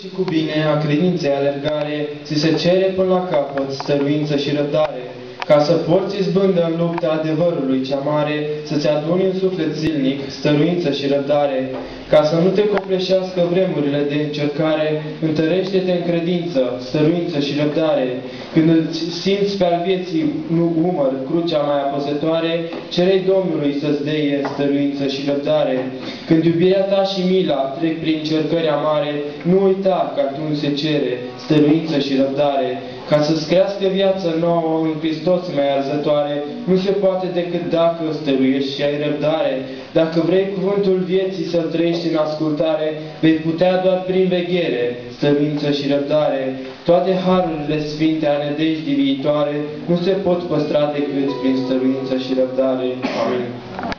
și cu bine a credinței alergare, ți se cere până la capăt stăruință și răbdare, ca să porți izbândă în lupta adevărului cea mare, să-ți aduni în suflet zilnic stăruință și răbdare, ca să nu te copleșească vremurile de încercare, întărește-te în credință, stăruință și răbdare. Când îți simți pe al vieții nu umăr crucea mai apăsătoare, cerei Domnului să-ți deie stăruință și răbdare. Când iubirea ta și mila trec prin încercări amare, nu uita că atunci se cere stăruință și răbdare. Ca să-ți crească viața nouă în Hristos mai arzătoare, nu se poate decât dacă stăruiești și ai răbdare. Dacă vrei cuvântul vieții să-l trăiești în ascultare, vei putea doar prin veghere, stăruință și răbdare. Toate harurile sfinte ale nedejdii viitoare nu se pot păstra decât prin stăruință și răbdare. Amin.